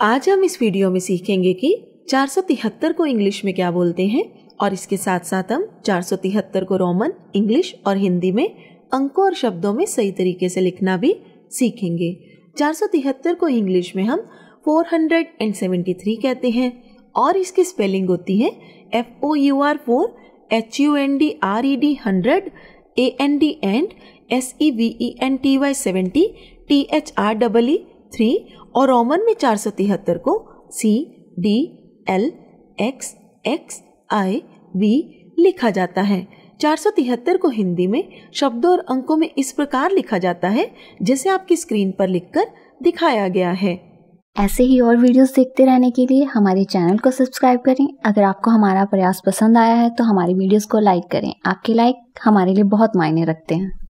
आज हम इस वीडियो में सीखेंगे कि चार सौ तिहत्तर को इंग्लिश में क्या बोलते हैं और इसके साथ साथ हम चार सौ तिहत्तर को रोमन, इंग्लिश और हिंदी में अंकों और शब्दों में सही तरीके से लिखना भी सीखेंगे। चार सौ तिहत्तर को इंग्लिश में हम 473 कहते हैं और इसकी स्पेलिंग होती है F O U R four, H U N D R E D hundred, A N D and S E V E N T Y seventy, T H R double E three और Roman में चार सौ तिहत्तर को C D L X X I V लिखा जाता है। चार सौ तिहत्तर को हिंदी में शब्दों और अंकों में इस प्रकार लिखा जाता है, जैसे आपकी स्क्रीन पर लिखकर दिखाया गया है। ऐसे ही और वीडियोस देखते रहने के लिए हमारे चैनल को सब्सक्राइब करें। अगर आपको हमारा प्रयास पसंद आया है तो हमारी वीडियोस को लाइक करें। आपके लाइक हमारे लिए बहुत मायने रखते हैं।